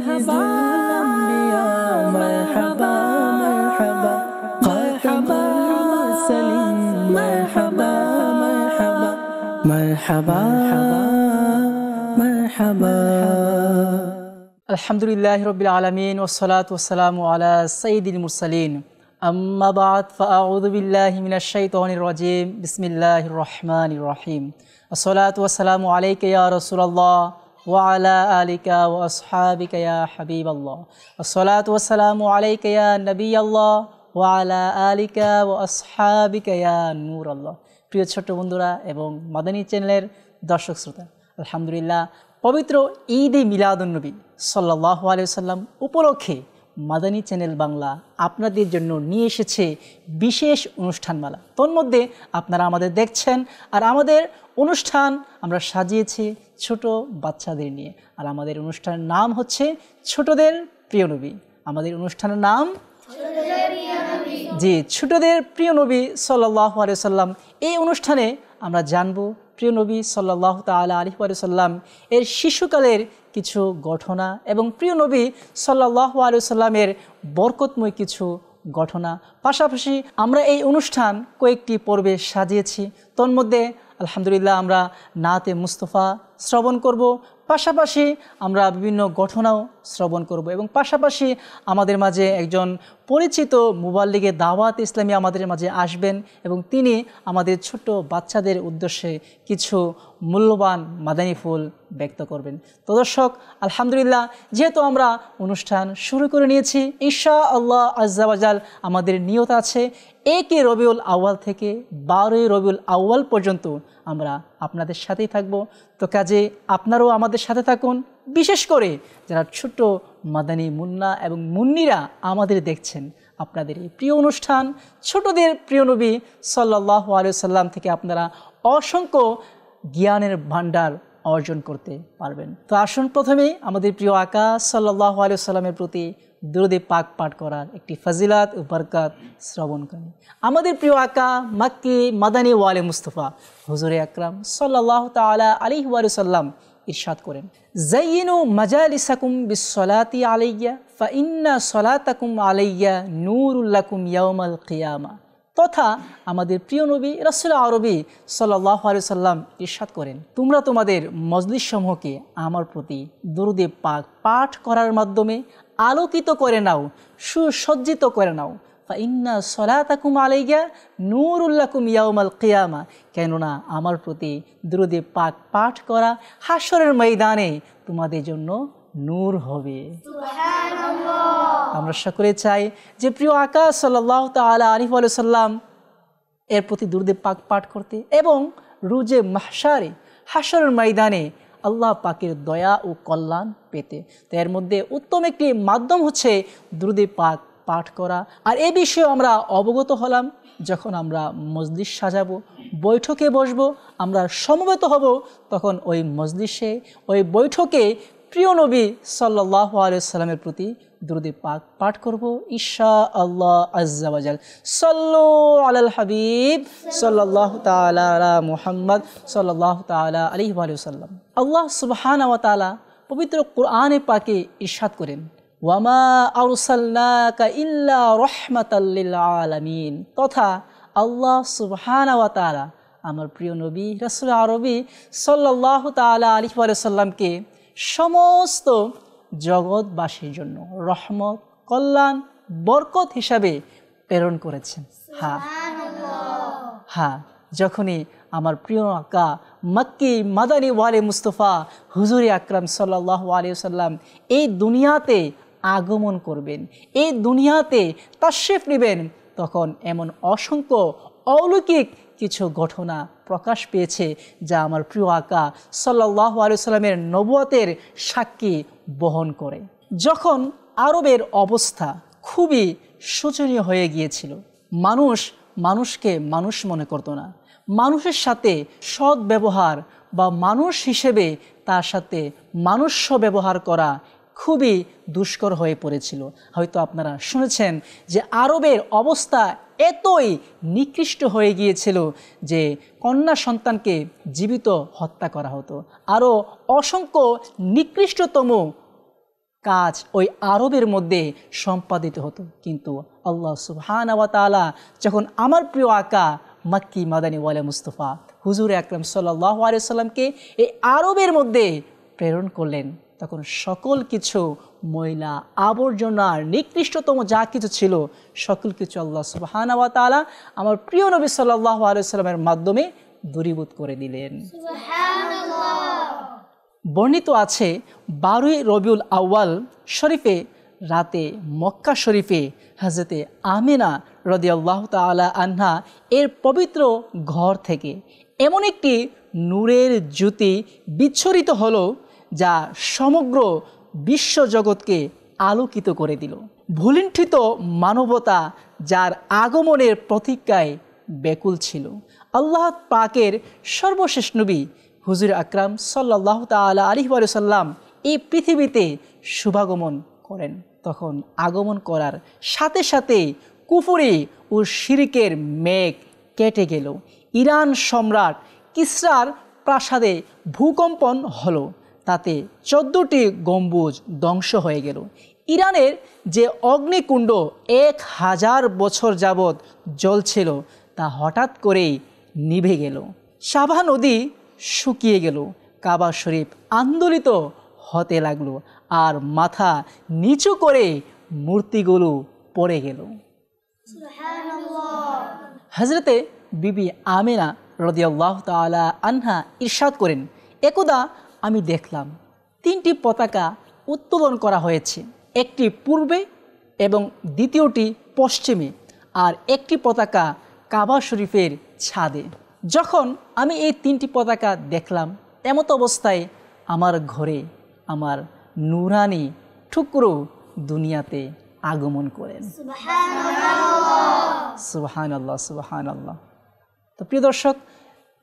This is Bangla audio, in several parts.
مرحبا. مرحبا مرحبا. خاتم المرسلين. مرحبا مرحبا. مرحبا مرحبا. الحمد لله رب العالمين والصلاة والسلام على سيد المرسلين. أما بعد فأعوذ بالله من الشيطان الرجيم. بسم الله الرحمن الرحيم. الصلاة والسلام عليك يا رسول الله. আলিকা হাবিব আল্লাহ নবী আল্লাহ ওয়ালা আলিকা আল্লাহ প্রিয় ছোট্ট বন্ধুরা এবং মাদানী চ্যানেলের দর্শক শ্রোতা, আলহামদুলিল্লাহ, পবিত্র ঈদ এ মিলাদুলনবী সাল্লাহ আলিয়া উপলক্ষে মাদানী চ্যানেল বাংলা আপনাদের জন্য নিয়ে এসেছে বিশেষ অনুষ্ঠানমালা। তন্মধ্যে আপনারা আমাদের দেখছেন আর আমাদের অনুষ্ঠান আমরা সাজিয়েছি ছোট বাচ্চাদের নিয়ে। আর আমাদের অনুষ্ঠানের নাম হচ্ছে ছোটদের প্রিয় নবী। আমাদের অনুষ্ঠানের নাম? জি, ছোটদের প্রিয় নবী সাল্লাহ সাল্লাম এই অনুষ্ঠানে আমরা জানব প্রিয় নবী সাল্লাহ তালা আলি সাল্লাম এর শিশুকালের কিছু ঘটনা এবং প্রিয় নবী সাল্লাহ সাল্লামের বরকতময় কিছু ঘটনা। পাশাপাশি আমরা এই অনুষ্ঠান কয়েকটি পর্বে সাজিয়েছি। তন্মধ্যে আলহামদুলিল্লাহ আমরা নাতে মুস্তফা শ্রবণ করব পাশাপাশি আমরা বিভিন্ন ঘটনাও শ্রবণ করব এবং পাশাপাশি আমাদের মাঝে একজন পরিচিত মুবাল্লিগের দাওয়াত ইসলামী আমাদের মাঝে আসবেন এবং তিনি আমাদের ছোট্ট বাচ্চাদের উদ্দেশ্যে কিছু মূল্যবান মাদানী ফুল ব্যক্ত করবেন। তো দর্শক, আলহামদুলিল্লাহ, যেহেতু আমরা অনুষ্ঠান শুরু করে নিয়েছি ঈশা আল্লাহ আজাল আমাদের নিয়ত আছে। একে রবিউল আউয়াল থেকে বারোই রবিউল আউয়াল পর্যন্ত আমরা আপনাদের সাথেই থাকব। তো কাজে আপনারাও আমাদের সাথে থাকুন। বিশেষ করে যারা ছোট্ট মাদানী মুন্না এবং মুন্নিরা আমাদের দেখছেন, আপনাদের এই প্রিয় অনুষ্ঠান, ছোটদের প্রিয় নবী সাল্লাহ আলু সাল্লাম থেকে আপনারা অসংখ্য জ্ঞানের ভাণ্ডার অর্জন করতে পারবেন। তো আসুন প্রথমেই আমাদের প্রিয় আকা সাল্লাহ সাল্লামের প্রতি দুরুদে পাক পাঠ করার একটি ফাজিলাত ও বরকাত শ্রবণ করি। আমাদের প্রিয় আকা মাক্কি মাদানী ওয়ালে মুস্তফা হুজুরে আকরাম সাল্লাহ তালা আলী সাল্লাম ইরশাদ করেন জাইনু মাজালিসাকুম বিসলাতি আলাইয়া ফা ইন্না সলাতাকুম আলাইয়া নূরুল্লাকুম ইয়াউমাল কিয়ামা। তথা আমাদের প্রিয় নবী রাসুল আরবি সাল্লাহ আলি সাল্লাম ইরশাদ করেন। তোমরা তোমাদের মজলিস সমূহকে আমার প্রতি দুরুদে পাক পাঠ করার মাধ্যমে আলোকিত করে নাও, সুসজ্জিত করে নাও। ইন্না সলাতাকুম আলাইয়া নূরুল্লাকুম ইয়াউমাল কিয়ামা। কেননা আমার প্রতি দ্রুদে পাক পাঠ করা হাসরের ময়দানে তোমাদের জন্য নূর হবে। আমরা সকলে চাই যে প্রিয় আকাশ সাল্লাহ তালা আলিফ সাল্লাম এর প্রতি দুর্দে পাক পাঠ করতে এবং রুজে মাহসারে হাসরের ময়দানে আল্লাহ পাকের দয়া ও কল্যাণ পেতে। তো এর মধ্যে উত্তম একটি মাধ্যম হচ্ছে দ্রুদে পাক পাঠ করা। আর এ বিষয়ে আমরা অবগত হলাম, যখন আমরা মজলিস সাজাবো, বৈঠকে বসবো, আমরা সমবেত হব, তখন ওই মজলিসে, ওই বৈঠকে প্রিয় নবী সাল্লাহ আলিয়াল্লামের প্রতি দুরুদে পাক পাঠ করব ঈশা আল্লাহ আজাল সাল্লু আলাল হাবিব সাল্লাহ তালা মুহাম্মদ সাল্লাহ তালা আলী আলিয়াল্লাম আল্লাহ সুবহান তালা পবিত্র কোরআনে পাকে ইরশাদ করেন, ওয়ামা আলামিন। তথা আল্লাহ সুবহানা তাআলা আমার প্রিয় নবী, রাসূল আরবি আলাইহি ওয়া সাল্লামকে সমস্ত জগৎবাসীর জন্য রহমত, কল্যাণ, বরকত হিসাবে প্রেরণ করেছেন। হ্যাঁ। হ্যাঁ যখনই আমার প্রিয় আকা মক্কি মাদানী ওয়ালে মুস্তফা, হুজুরি আকরাম সাল্লাহ আলিয়াল্লাম এই দুনিয়াতে আগমন করবেন, এই দুনিয়াতে তাশরিফ নেবেন, তখন এমন অসংখ্য অলৌকিক কিছু ঘটনা প্রকাশ পেয়েছে, যা আমার প্রিয় আকা সাল্লাহ আলিয়াল্লামের নবুয়াতের সাক্ষী বহন করে। যখন আরবের অবস্থা খুবই শোচনীয় হয়ে গিয়েছিল, মানুষ মানুষকে মানুষ মনে করতো না। মানুষের সাথে সৎ ব্যবহার বা মানুষ হিসেবে তার সাথে মানুষ্য ব্যবহার করা খুবই দুষ্কর হয়ে পড়েছিল। হয়তো আপনারা শুনেছেন যে আরবের অবস্থা এতই নিকৃষ্ট হয়ে গিয়েছিল যে কন্যা সন্তানকে জীবিত হত্যা করা হতো। আরও অসংখ্য নিকৃষ্টতম কাজ ওই আরবের মধ্যে সম্পাদিত হতো। কিন্তু আল্লাহ সুবহানাহু ওয়া তাআলা যখন আমার প্রিয় আকা মাক্কি মাদানী ওয়ালা মুস্তফা হুজুর আকরম সাল্লাহ আলিয়াল্লামকে এই আরবের মধ্যে প্রেরণ করলেন। তখন সকল কিছু ময়লা আবর্জনার নিকৃষ্টতম যা কিছু ছিল সকল কিছু আল্লাহ সুবহানাহু ওয়া তাআলা আমার প্রিয় নবী সাল্লাহ আলিয়াল্লামের মাধ্যমে দূরীভূত করে দিলেন। বর্ণিত আছে বারোই রবিউল আউয়াল শরীফে রাতে মক্কা শরীফে হজরতে আমিনা রদিয়াল্লাহ তালা আনহা এর পবিত্র ঘর থেকে এমন একটি নূরের জ্যোতি বিচ্ছরিত হলো যা সমগ্র বিশ্বজগৎকে আলোকিত করে দিল। ভুলিণ্ঠিত মানবতা যার আগমনের প্রতীক্ষায় ব্যাকুল ছিল। আল্লাহ পাকের সর্বশেষ নবী হুজুর আকরাম সাল্লাহ তালা আলী সাল্লাম এই পৃথিবীতে শুভাগমন করেন। তখন আগমন করার সাথে সাথে কুফুরি ও শিরিকের মেঘ কেটে গেল। ইরান সম্রাট কিসরার প্রাসাদে ভূকম্পন হলো। তাতে চোদ্দোটি গম্বুজ ধ্বংস হয়ে গেল। ইরানের যে অগ্নিকুণ্ড এক হাজার বছর যাবৎ জ্বলছিল, তা হঠাৎ করেই নিভে গেল। সাভা নদী শুকিয়ে গেল, কাবা শরীফ আন্দোলিত হতে লাগল, আর মাথা নিচু করে মূর্তিগুলো পড়ে গেল। হজরতে বিবি আমিনা রদিয়াল্লাহ তালা আনহা ইরশাদ করেন, একদা আমি দেখলাম। তিনটি পতাকা উত্তোলন করা হয়েছে। একটি পূর্বে এবং দ্বিতীয়টি পশ্চিমে আর একটি পতাকা কাবা শরীফের ছাদে। যখন আমি এই তিনটি পতাকা দেখলাম এমত অবস্থায় আমার ঘরে আমার নুরানি ঠুকরো দুনিয়াতে আগমন করেন। সুবাহান আল্লাহ সুবাহান আল্লাহ তো প্রিয় দর্শক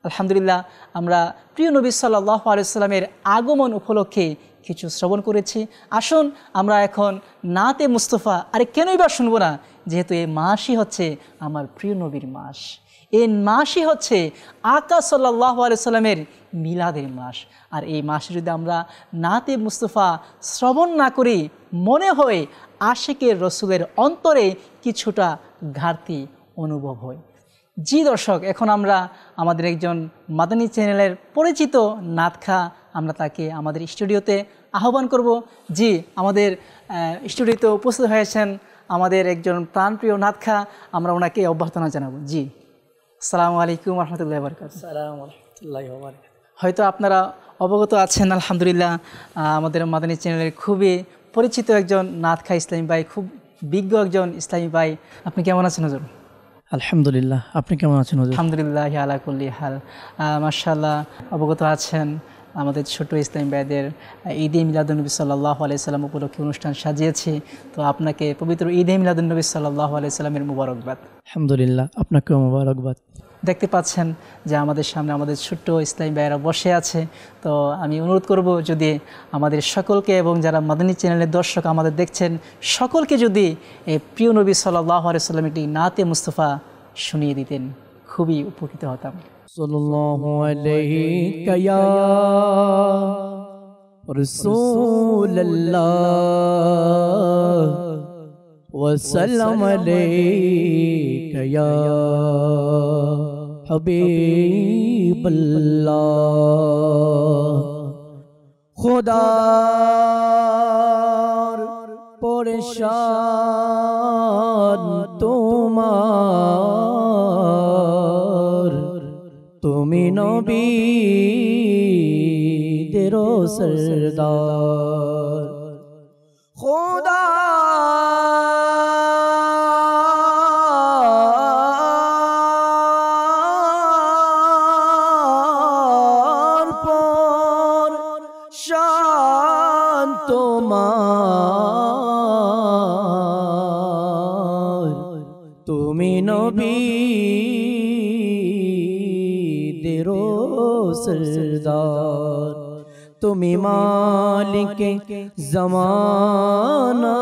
আলহামদুলিল্লাহ, আমরা প্রিয় নবী সাল্লাহ আলাইস্লামের আগমন উপলক্ষে কিছু শ্রবণ করেছি। আসুন, আমরা এখন নাতে মুস্তফা আরে কেনই বা শুনব না, যেহেতু এই মাসই হচ্ছে আমার প্রিয় নবীর মাস। এই মাসই হচ্ছে আকা সাল্লাহ আলাইস্লামের মিলাদের মাস। আর এই মাসে যদি আমরা নাতে মুস্তফা শ্রবণ না করি, মনে হয় আশেকের রসুলের অন্তরে কিছুটা ঘাটতি অনুভব হয়। জি দর্শক এখন আমরা আমাদের একজন মাদানী চ্যানেলের পরিচিত নাতখা আমরা তাকে আমাদের স্টুডিওতে আহ্বান করব। জি আমাদের স্টুডিওতে উপস্থিত হয়েছেন আমাদের একজন প্রাণপ্রিয় নাতখা আমরা ওনাকে অভ্যর্থনা জানাব। জি আসসালামু আলাইকুম রহমতুল্লাহ বরকাত হয়তো আপনারা অবগত আছেন আলহামদুলিল্লাহ আমাদের মাদানী চ্যানেলের খুবই পরিচিত একজন নাতখা ইসলামী ভাই খুব বিজ্ঞ একজন ইসলামী ভাই। আপনি কেমন আছেন হজুর? আলহামদুলিল্লাহ। আপনি কেমন আছেন আলহামদুলিল্লাহ আলাকুল্লি হাল। মার্শাল্লাহ অবগত আছেন আমাদের ছোট ইসলামী ভাইদের ঈদে মিলাদুলনবী সাল্লাহ আলাইসাল্লাম উপলক্ষে অনুষ্ঠান সাজিয়েছি। তো আপনাকে পবিত্র ঈদে মিলাদুলনবী সাল্লাহ আলাইসাল্লামের মুবারকবাদ। আলহামদুলিল্লাহ আপনাকেও মুবারকবাদ। দেখতে পাচ্ছেন যে আমাদের সামনে আমাদের ছোট্ট ইসলামী ভাইয়েরা বসে আছে তো আমি অনুরোধ করব যদি আমাদের সকলকে এবং যারা মাদানী চ্যানেলের দর্শক আমাদের দেখছেন সকলকে যদি এই প্রিয় নবী সাল্লাহ আলাইসাল্লাম একটি নাতে মুস্তফা শুনিয়ে দিতেন খুবই উপকৃত হতাম সাল্লাল্লাহু আলাইকা ইয়া রাসূলুল্লাহ وسلم عليك يا حبيب الله খোদার পরেশান তোমার তুমি নবী দেরো সরদার খোদা نبی درو سردار تمہیں مالک زمانہ،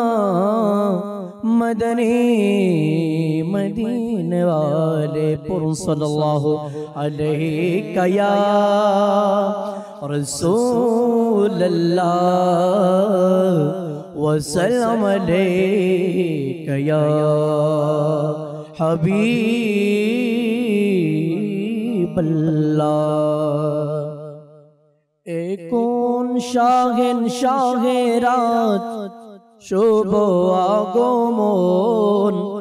مدنی مدین والے پر صلی اللہ علیہ کیا رسول اللہ، وسلم علیہ یا حبیب اللہ۔ اے کون شاہن شاہ رات شب و آگمون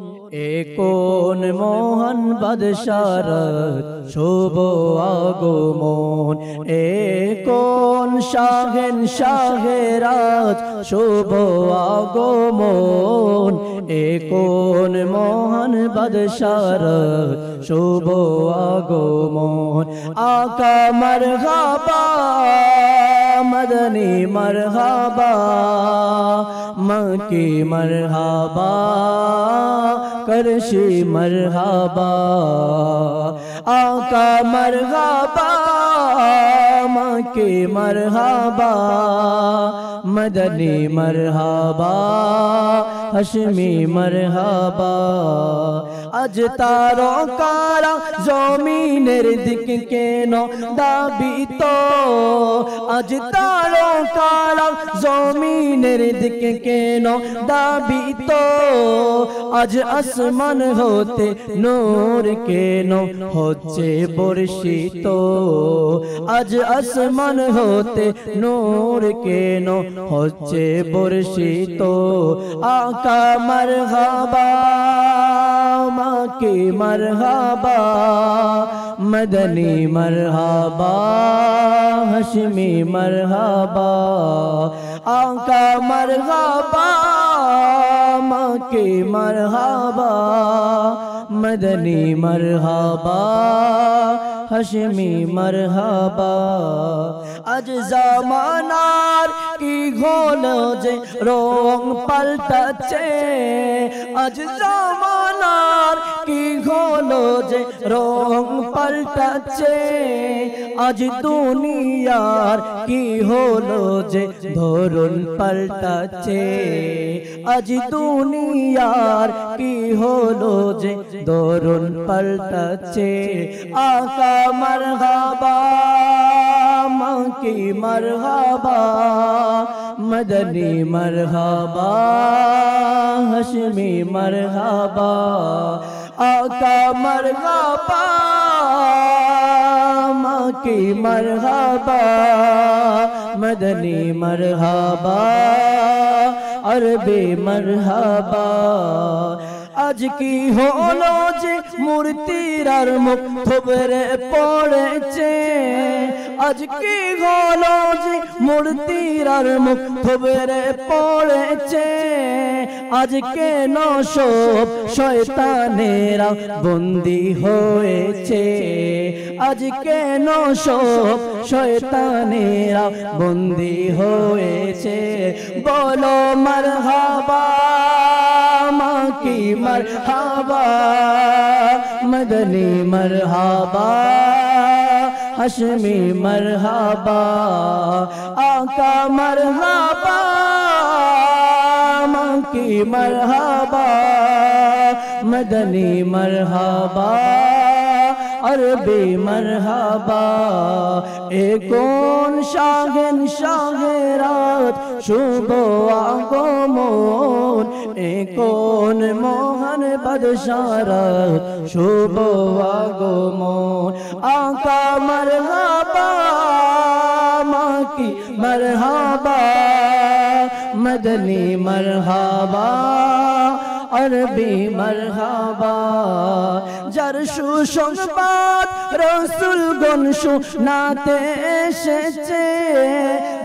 কোন মোহন বাদশারত শুভ আগমন? এ কোন শাহেন শাহেরাত শুভ আগমন? এ কোন মোহন বাদশারত শুভ আগমন? আকা মারহাবা, মদনী মরহাবা মকি মরহাবা করশি মরহাবা আকা মরহাবা মকি মরহাবা মদনী মরহাবা হশমি মরহাবা আজ তারো কারা জমিনের দিক কেন দাবিত আজ তারো কারা জমিনের দিক কেন দাবিত আজ আসমান হতে নূর কেন হচ্ছে বর্ষিত? আজ আসমান হতে নূর কেন হচ্ছে বর্ষিত? আকা মারহাবা, মাকে মারহাবা মদনী মারহাবা হশমি মারহাবা আকা মারহাবা মাকে মারহাবা মদনী মারহাবা হশমি মারহাবা আজ জামানার কি হলো যে রং পাল্টাচ্ছে আজ জামানার কি হলো যে রং পাল্টাচ্ছে, আজ দুনিয়ার কি হলো যে ধরুন পাল্টাচ্ছে? আজ দুনিয়ার কি হলো যে ধরুন পাল্টাচ্ছে? আকা মারহাবা, মাকি মারহাবা, মদনী মারহাবা হশমি মারহাবা আকা মারহাবা, মাকি মারহাবা, মদনী মারহাবা, আরবে মারহাবা। আজ কি হলো যে মূর্তির আর মুখ থবরে পড়েছে? আজ কি হলো যে মূর্তির আর মুখ থবরে পড়েছে। আজ কেন সব শয়তানেরা বন্দি হয়েছে। আজ কেন সব শয়তানেরা বন্দি হয়েছে। বলো, মারহাবা মাকি মরহাবা? মদনী মরহাবা। হশমি মরহাবা আকা মরহাবা মাকি মরহাবা মদনী মরহাবা আরবি মরহাবা এ কোন শাহেন শাহেরাত, শুভ আগমন, এ কোন মোহন বদশারত শুভ আগমন। আকা মরহাবা, মাকি মরহাবা, মদনী মরহাবা আরবি মরহাবা, যার সুসংবাদ রসুল গন শোনাতে এসেছে,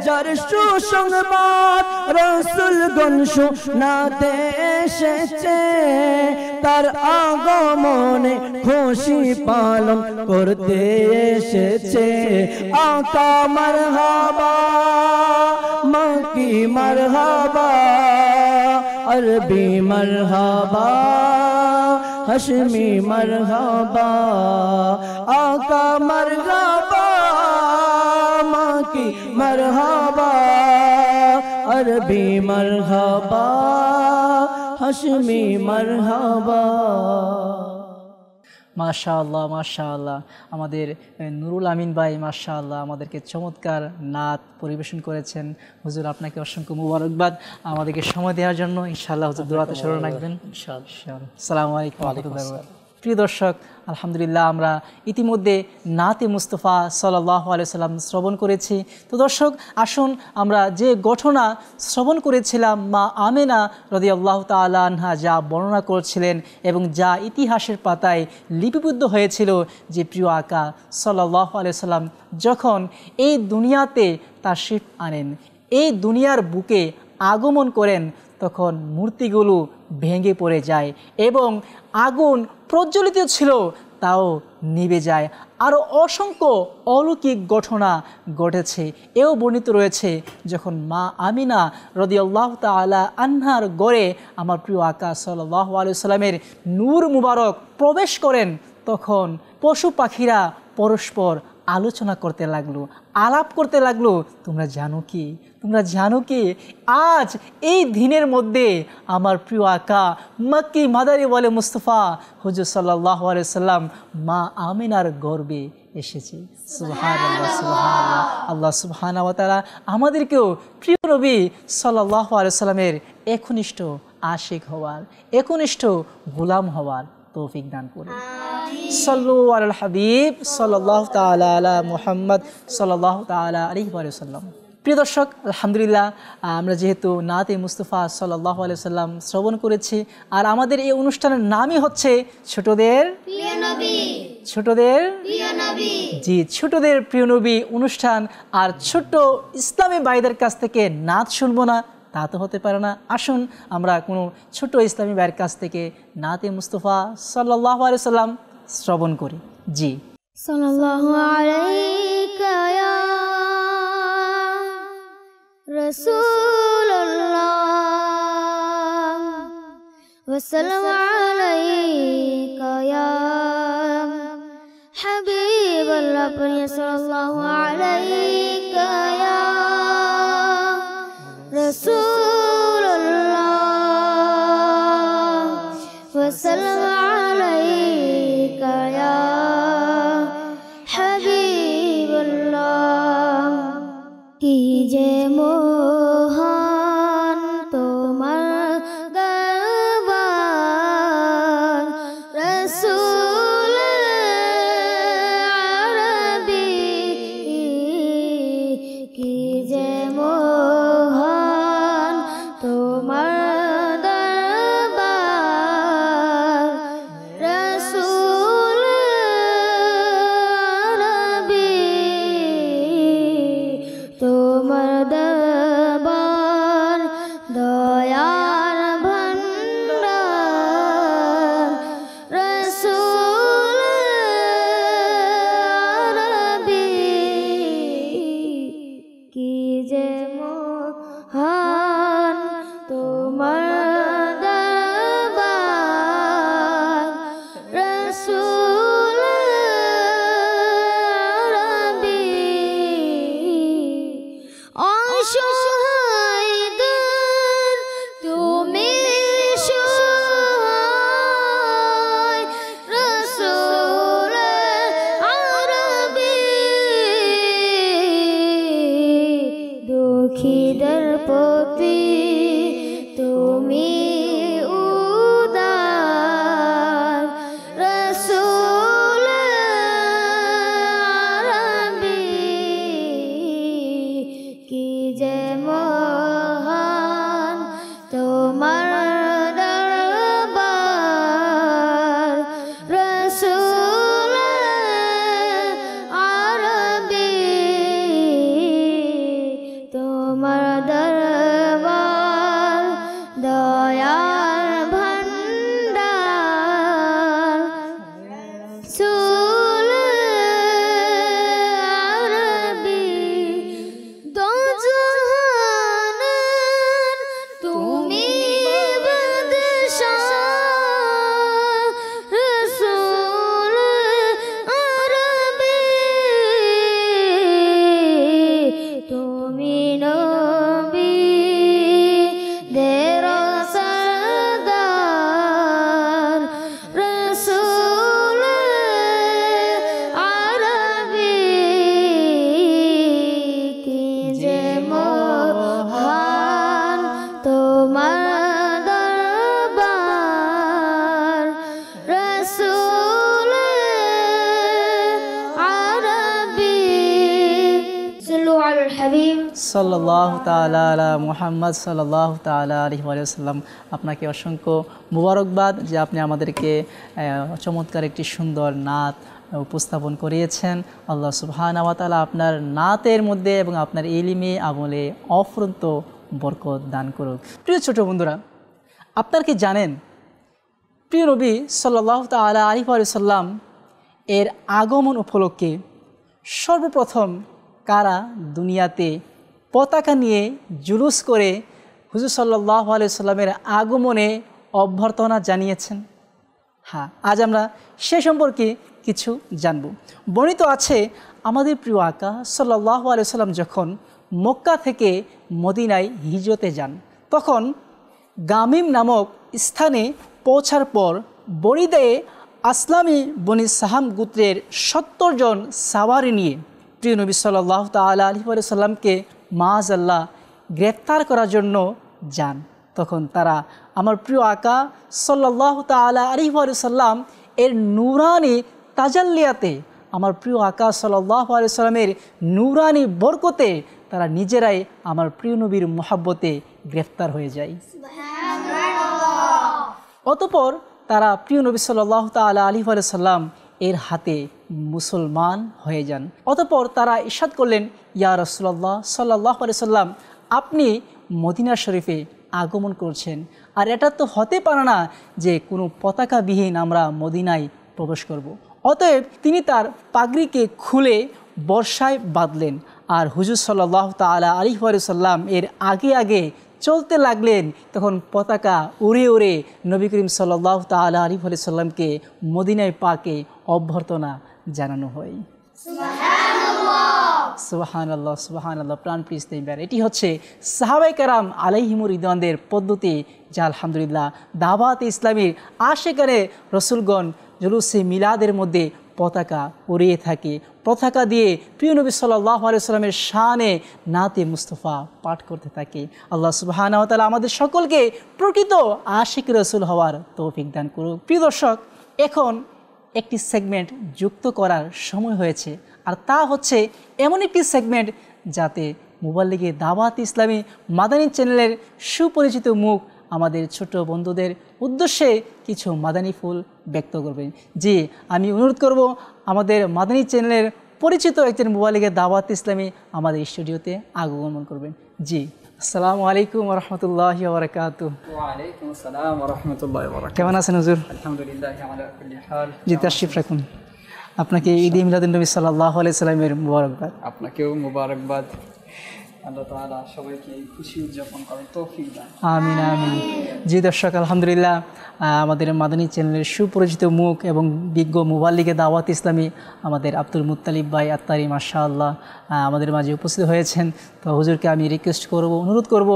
যার সুসংবাদ রসুল গন শোনাতে এসেছে, তার আগমনে খুশি পালন করতে এসেছে। আকা মরহাবা, মাকি মরহাবা আরবি মরহাবা হশমি মরহাবা আকা মরহাবা মাকি মরহাবা আরবি মরহাবা হশমি মরহাবা মাশা আল্লাহ মাশা আল্লাহ আমাদের নুরুল আমিন ভাই মাশা আল্লাহ আমাদেরকে চমৎকার নাত পরিবেশন করেছেন। হুজুর আপনাকে অসংখ্য মুবারকবাদ। আমাদেরকে সময় দেওয়ার জন্য ইনশাআল্লাহ হুজুর দোয়াতে স্মরণ রাখবেন। সালামু আলাইকুম। প্রিয় দর্শক, আলহামদুলিল্লাহ আমরা ইতিমধ্যে নাতে মুস্তফা সাল্লাহ আলাইসাল্লাম শ্রবণ করেছি। তো দর্শক, আসুন আমরা যে ঘটনা শ্রবণ করেছিলাম, মা আমেনা রদি আল্লাহ তালহা যা বর্ণনা করছিলেন এবং যা ইতিহাসের পাতায় লিপিবদ্ধ হয়েছিল যে প্রিয় আকা সাল্লাহ আলাইসাল্লাম যখন এই দুনিয়াতে তার শিফ আনেন, এই দুনিয়ার বুকে আগমন করেন তখন মূর্তিগুলো ভেঙে পড়ে যায় এবং আগুন প্রজ্বলিত ছিল, তাও নিভে যায়। আরও অসংখ্য অলৌকিক ঘটনা ঘটেছে। এও বর্ণিত রয়েছে, যখন মা আমিনা রদিয়াল্লাহ তালা আন্নার গড়ে আমার প্রিয় আকা সাল্লাহ আলু নূর মুবারক প্রবেশ করেন, তখন পশু পাখিরা পরস্পর আলোচনা করতে লাগল, আলাপ করতে লাগল, তোমরা জানো কি? তোমরা জানো কি? আজ এই দিনের মধ্যে আমার প্রিয় আকা মাক্কি মাদারি বলে মুস্তফা হুজুর সাল্লাহ সাল্লাম মা আমিনার গর্বে এসেছে। সুবহান আল্লাহ সুবহান আল্লাহ সুবহান তারা আমাদেরকেও প্রিয় নবী সাল্লাহ সাল্লামের একনিষ্ঠ আশিক হওয়ার, একনিষ্ঠ গোলাম হওয়ার তৌফিক দান করে। সাল্লু আল হাবিব সাল্লাহ তালা আলা মুহাম্মদ সাল্লাহ তালা আলী সাল্লাম। প্রিয় দর্শক আলহামদুলিল্লাহ আমরা যেহেতু নাতে মুস্তফা সাল্লাহ সাল্লাম শ্রবণ করেছি আর আমাদের এই অনুষ্ঠানের নামই হচ্ছে ছোটদের ছোটদের জি ছোটদের প্রিয় নবী অনুষ্ঠান। আর ছোট্ট ইসলামী ভাইদের কাছ থেকে নাচ শুনব না তা তো হতে পারে না আসুন আমরা কোনো ছোট ইসলামী ভাইয়ের কাছ থেকে নাতে মুস্তফা সাল্লাহ সাল্লাম শ্রবণ করি জি صلى الله عليك يا رسول الله وسلم عليك يا حبيب الله صلى الله عليك Jesús. तुम তালা আলা মুহাম্মদ সাল্লাহ তালা আলহি আপনাকে অসংখ্য মুবারকবাদ যে আপনি আমাদেরকে চমৎকার একটি সুন্দর নাত উপস্থাপন করিয়েছেন। আল্লাহ সুবহান তালা আপনার নাতের মধ্যে এবং আপনার এলিমে আমলে অফরন্ত বরকত দান করুক। প্রিয় ছোট বন্ধুরা, আপনার কি জানেন, প্রিয় নবী সাল্লাহ তালা আলিফ সাল্লাম এর আগমন উপলক্ষে সর্বপ্রথম কারা দুনিয়াতে পতাকা নিয়ে জুলুস করে হুজুর সাল্লাহ সাল্লামের আগমনে অভ্যর্থনা জানিয়েছেন। হ্যাঁ আজ আমরা সে সম্পর্কে কিছু জানব। বর্ণিত আছে, আমাদের প্রিয় আকা সাল্লাহ সাল্লাম যখন মক্কা থেকে মদিনায় হিজরতে যান, তখন গামিম নামক স্থানে পৌঁছার পর বরিদায়ে আসলামী বনি সাহাম গোত্রের সত্তর জন সাওয়ারি নিয়ে প্রিয় নবী সাল্লাহ তালা আলহি সাল্লামকে মাজ আল্লাহ গ্রেফতার করার জন্য যান। তখন তারা আমার প্রিয় আকা সাল্লাহ তালা আলহি সাল্লাম এর নুরানি তাজাল্লিয়াতে আমার প্রিয় আকা সাল্লাহ সাল্লামের নুরানি বরকতে তারা নিজেরাই আমার প্রিয় নবীর মোহাব্বতে গ্রেফতার হয়ে যায়। অতপর তারা প্রিয় নবী সাল্লাহ তালা আলী সাল্লাম এর হাতে মুসলমান হয়ে যান। অতপর তারা ইশাদ করলেন, ইয়া রসুল্লাহ সাল্লাহ সাল্লাম, আপনি মদিনা শরীফে আগমন করছেন। আর এটা তো হতে পারে না যে কোনো পতাকাবিহীন আমরা মদিনায় প্রবেশ করব। অতএব তিনি তার পাগড়িকে খুলে বর্ষায় বাঁধলেন। আর হুজুর সাল্লাহ তালা আলী সাল্লাম এর আগে আগে চলতে লাগলেন, তখন পতাকা উড়ে উড়ে নবী করিম সাল্লাহ তালা আলী সাল্লামকে মদিনায় পাকে অভ্যর্থনা জানানো হয়। সুবাহান আল্লাহ সুবাহান আল্লাহ প্রাণ পিস্তে এটি হচ্ছে সাহাবাই কারাম আলাইহিমুর ইদানদের পদ্ধতি, যা আলহামদুলিল্লাহ দাবাত ইসলামীর আশেকারে রসুলগণ জলুসে মিলাদের মধ্যে পতাকা উড়িয়ে থাকে। পতাকা দিয়ে প্রিয় নবী সাল্লাহ আলাইসাল্লামের শানে নাতে মুস্তফা পাঠ করতে থাকে। আল্লাহ সুবাহান তালা আমাদের সকলকে প্রকৃত আশিক রসুল হওয়ার তৌফিক দান করুক। প্রিয় দর্শক, এখন একটি সেগমেন্ট যুক্ত করার সময় হয়েছে। আর তা হচ্ছে এমন একটি সেগমেন্ট যাতে মোবাইল লিগে দাওয়াত ইসলামী মাদানী চ্যানেলের সুপরিচিত মুখ আমাদের ছোট বন্ধুদের উদ্দেশ্যে কিছু মাদানী ফুল ব্যক্ত করবেন। জি, আমি অনুরোধ করব আমাদের মাদানী চ্যানেলের পরিচিত একজন মোবাইল লিগে দাওয়াত ইসলামী আমাদের স্টুডিওতে আগমন করবেন। জি। আসসালামু আলাইকুম রহমতুল্লাহ বরকাত কেমন আছেন হুজুর? জি তাশরিফ রাখুন। আপনাকে ঈদ মিলাদুল নবী সাল্লাহ আলাই সাল্লামের মুবারকবাদ। আপনাকেও মুবারকবাদ। আমিন আমিন। জি দর্শক, আলহামদুলিল্লাহ আমাদের মাদানী চ্যানেলের সুপরিচিত মুখ এবং বিজ্ঞ মুবাল্লিকে দাওয়াত ইসলামী আমাদের আব্দুল মুতালিব ভাই আত্মারি মাশা আল্লাহ আমাদের মাঝে উপস্থিত হয়েছেন। তো হুজুরকে আমি রিকোয়েস্ট করব, অনুরোধ করব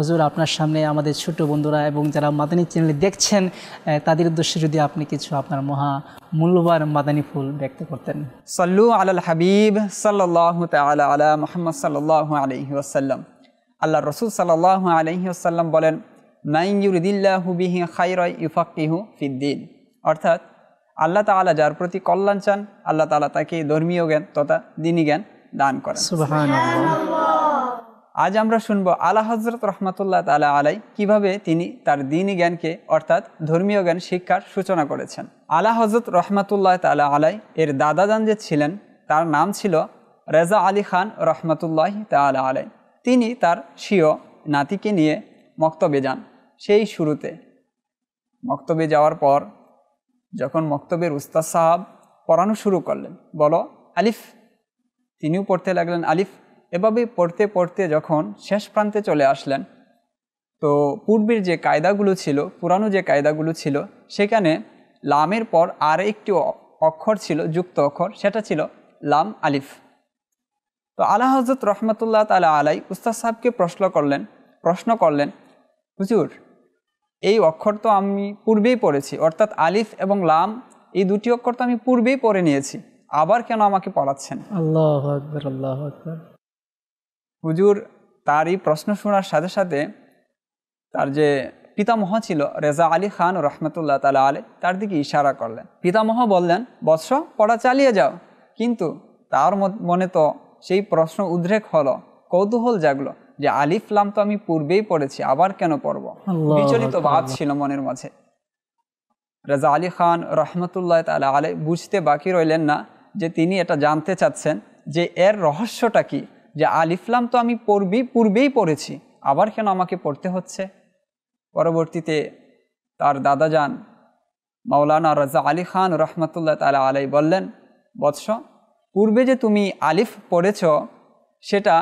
হুজুর আপনার সামনে আমাদের ছোট বন্ধুরা এবং যারা মাদানী চ্যানেলে দেখছেন তাদের উদ্দেশ্যে যদি আপনি কিছু আপনার মহা মূল্যবান মাদানী ফুল ব্যক্ত করতেন। সাল্লু আলাল হাবিব সাল্লাল্লাহু তাআলা আলা মুহাম্মদ সাল্লাল্লাহু আলাইহি ওয়াসাল্লাম। আল্লাহ রসুল সাল্লাল্লাহু আলাইহি ওয়াসাল্লাম বলেন মাইন ইউরিদিল্লাহু বিহি খায়রা ইউফাক্কিহু ফিদ্দিন অর্থাৎ আল্লাহ তাআলা যার প্রতি কল্যাণ চান আল্লাহ তাআলা তাকে ধর্মীয় জ্ঞান তথা দিনী জ্ঞান দান করেন। আজ আমরা শুনব আলা হজরত রহমতুল্লাহ তালা আলাই কীভাবে তিনি তার দিনী জ্ঞানকে, অর্থাৎ ধর্মীয় জ্ঞান শিক্ষার সূচনা করেছেন। আলা হজরত রহমতুল্লাহ তালা আলাই এর দাদাজান যে ছিলেন, তার নাম ছিল রেজা আলী খান রহমতুল্লাহ তালা আলাই তিনি তার স্বীয় নাতিকে নিয়ে মক্তবে যান। সেই শুরুতে মক্তবে যাওয়ার পর যখন মক্তবের উস্তাদ সাহাব পড়ানো শুরু করলেন, বলো আলিফ। তিনিও পড়তে লাগলেন আলিফ। এভাবে পড়তে পড়তে যখন শেষ প্রান্তে চলে আসলেন, তো পূর্বের যে কায়দাগুলো ছিল, পুরানো যে কায়দাগুলো ছিল, সেখানে লামের পর আর একটি অক্ষর ছিল, যুক্ত অক্ষর, সেটা ছিল লাম আলিফ। তো আলা হজরত রহমতুল্লাহ তালা আলাই উস্তাদ সাহেবকে প্রশ্ন করলেন প্রশ্ন করলেন, হুজুর, এই অক্ষর তো আমি পূর্বেই পড়েছি, অর্থাৎ আলিফ এবং লাম, এই দুটি অক্ষর তো আমি পূর্বেই পড়ে নিয়েছি, আবার কেন আমাকে পড়াচ্ছেন? আল্লাহ আল্লাহ হুজুর তার এই প্রশ্ন শোনার সাথে সাথে তার যে পিতামহ ছিল রেজা আলী খান রহমতুল্লাহ তালা আলে তার দিকে ইশারা করলেন। পিতামহ বললেন বৎস পড়া চালিয়ে যাও। কিন্তু তার মনে তো সেই প্রশ্ন উদ্রেক হলো কৌতূহল জাগলো যে আলিফ লাম তো আমি পূর্বেই পড়েছি আবার কেন পড়ব? বিচলিত। ভাব ছিল মনের মাঝে। রাজা আলী খান রহমতুল্লাহ তালা আলে বুঝতে বাকি রইলেন না যে তিনি এটা জানতে চাচ্ছেন যে এর রহস্যটা কি। যে আলিফলাম তো আমি পূর্বেই পূর্বেই পড়েছি, আবার কেন আমাকে পড়তে হচ্ছে? পরবর্তীতে তার দাদা যান, মাওলানা রাজা আলী খান রহমতুল্লাহ তালা আলাই বললেন, বৎস, পূর্বে যে তুমি আলিফ পড়েছ, সেটা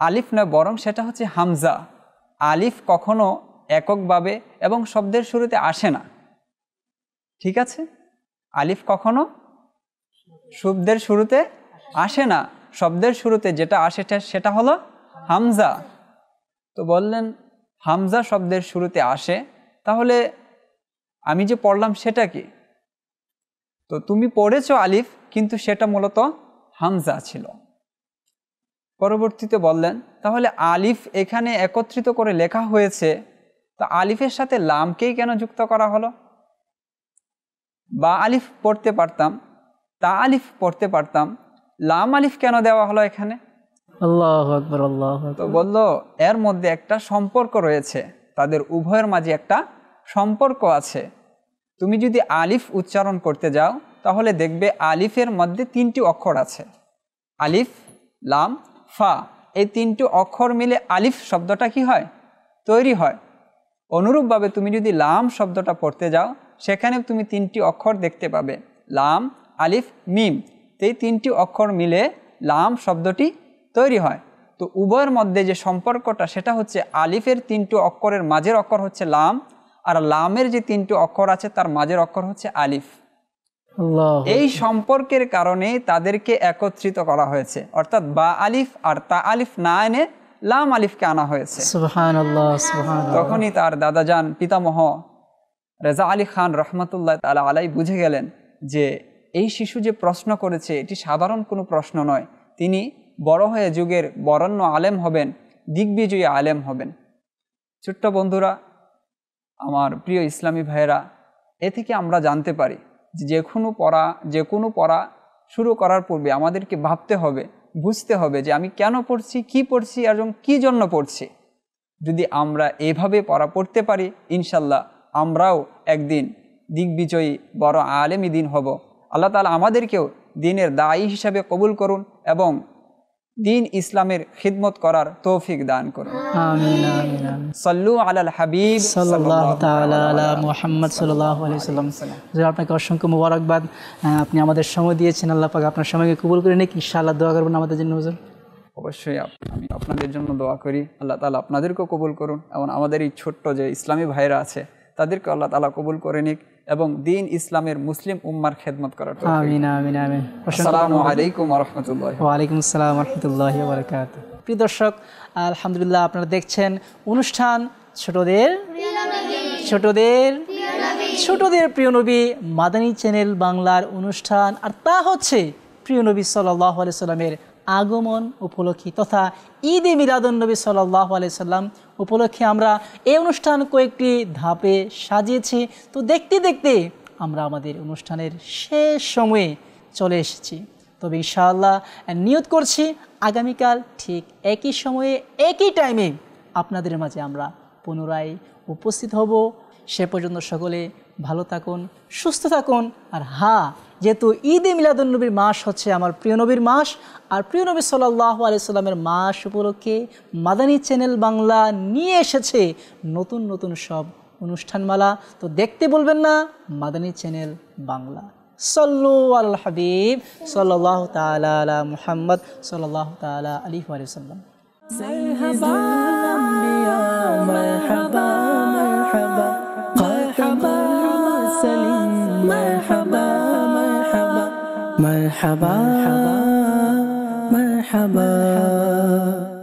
আলিফ নয়, বরং সেটা হচ্ছে হামজা। আলিফ কখনো এককভাবে এবং শব্দের শুরুতে আসে না। ঠিক আছে? আলিফ কখনো শব্দের শুরুতে আসে না। শব্দের শুরুতে যেটা আসে সেটা হলো হামজা। তো বললেন, হামজা শব্দের শুরুতে আসে, তাহলে আমি যে পড়লাম সেটা কি? তো তুমি পড়েছ আলিফ, কিন্তু সেটা মূলত হামজা ছিল। পরবর্তীতে বললেন, তাহলে আলিফ এখানে একত্রিত করে লেখা হয়েছে, তো আলিফের সাথে লামকেই কেন যুক্ত করা হলো? বা আলিফ পড়তে পারতাম, তা আলিফ পড়তে পারতাম লাম আলিফ কেন দেওয়া হলো এখানে? আল্লাহ আকবর আল্লাহ তো বলল এর মধ্যে একটা সম্পর্ক রয়েছে তাদের উভয়ের মাঝে একটা সম্পর্ক আছে। তুমি যদি আলিফ উচ্চারণ করতে যাও তাহলে দেখবে আলিফের মধ্যে তিনটি অক্ষর আছে। আলিফ লাম ফা এই তিনটি অক্ষর মিলে আলিফ শব্দটা কি হয়? তৈরি হয়। অনুরূপভাবে তুমি যদি লাম শব্দটা পড়তে যাও সেখানে তুমি তিনটি অক্ষর দেখতে পাবে। লাম আলিফ মিম। এই তিনটি অক্ষর মিলে লাম শব্দটি তৈরি হয়। তো উভয়ের মধ্যে যে সম্পর্কটা সেটা হচ্ছে আলিফের তিনটি অক্ষরের মাঝের অক্ষর হচ্ছে লাম আর লামের যে তিনটি অক্ষর আছে তার মাঝের অক্ষর হচ্ছে আলিফ। এই সম্পর্কের কারণে তাদেরকে একত্রিত করা হয়েছে। অর্থাৎ বা আলিফ আর তা আলিফ না এনে লাম আলিফকে আনা হয়েছে। তখনই তার দাদাজান পিতামহ রেজা আলী খান রহমতুল্লাহ তালা আলাই বুঝে গেলেন যে এই শিশু যে প্রশ্ন করেছে, এটি সাধারণ কোনো প্রশ্ন নয়। তিনি বড় হয়ে যুগের বরণ্য আলেম হবেন, দিগ্বিজয়ী আলেম হবেন। ছোট্ট বন্ধুরা, আমার প্রিয় ইসলামী ভাইয়েরা, এ থেকে আমরা জানতে পারি যে কোনো পড়া যে কোনো পড়া শুরু করার পূর্বে আমাদেরকে ভাবতে হবে, বুঝতে হবে যে আমি কেন পড়ছি, কি পড়ছি এবং কি জন্য পড়ছি। যদি আমরা এভাবে পড়া পড়তে পারি, ইনশাল্লাহ আমরাও একদিন দিগ্বিজয়ী বড় আলেমী দিন হব। আল্লাহ তালা আমাদেরকেও দিনের দায়ী হিসাবে কবুল করুন এবং দিন ইসলামের খিদমত করার তৌফিক দান করুন। সল্লু আলাল হাবিব মোহাম্মদ সাল্লাম। আপনাকে অসংখ্য মোবারকবাদ। আপনি আমাদের সময় দিয়েছেন আল্লাহ পাক আপনার সময়কে কবুল করে নিক। ইনশাআল্লাহ দোয়া করবেন আমাদের জন্য হুজুর। অবশ্যই আমি আপনাদের জন্য দোয়া করি। আল্লাহ তালা আপনাদেরকেও কবুল করুন এবং আমাদের এই ছোট্ট যে ইসলামী ভাইরা আছে তাদেরকে আল্লাহ তালা কবুল করে নিক। এবং দিন ইসলামের মুসলিম উম্মার খেদমত করার আমিন আমিন আমিন। আসসালামু আলাইকুম রহমতুল্লাহ ওয়ালাইকুম আসসালাম রহমতুল্লাহ বারকাত প্রিয় দর্শক আলহামদুলিল্লাহ আপনারা দেখছেন অনুষ্ঠান ছোটদের ছোটদের ছোটদের প্রিয় নবী মাদানী চ্যানেল বাংলার অনুষ্ঠান। আর তা হচ্ছে প্রিয় নবী সাল্লাহ সাল্লামের আগমন উপলক্ষে তথা ঈদে মিলাদুন নবী সাল্লাহ সাল্লাম উপলক্ষে আমরা এই অনুষ্ঠান কয়েকটি ধাপে সাজিয়েছি। তো দেখতে দেখতে আমরা আমাদের অনুষ্ঠানের শেষ সময়ে চলে এসেছি। তবে ইনশাআল্লাহ নিয়ত করছি আগামীকাল ঠিক একই সময়ে, একই টাইমে আপনাদের মাঝে আমরা পুনরায় উপস্থিত হব। সে পর্যন্ত সকলে ভালো থাকুন, সুস্থ থাকুন আর হ্যাঁ যেহেতু ঈদে মিলাদুন্নবীর মাস হচ্ছে আমার প্রিয় নবীর মাস আর প্রিয় নবী সাল্লাহ আলাইসাল্লামের মাস উপলক্ষে মাদানী চ্যানেল বাংলা নিয়ে এসেছে নতুন নতুন সব অনুষ্ঠানমালা তো দেখতে বলবেন না মাদানী চ্যানেল বাংলা সল্লু আল হাবিব সাল্লাহ তালা আলা মুহাম্মদ সাল্লাহ তালা আলী সাল্লাম مرحبا الأنبياء مرحبا مرحبا مرحبا سليم مرحبا مرحبا مرحبا. مرحبا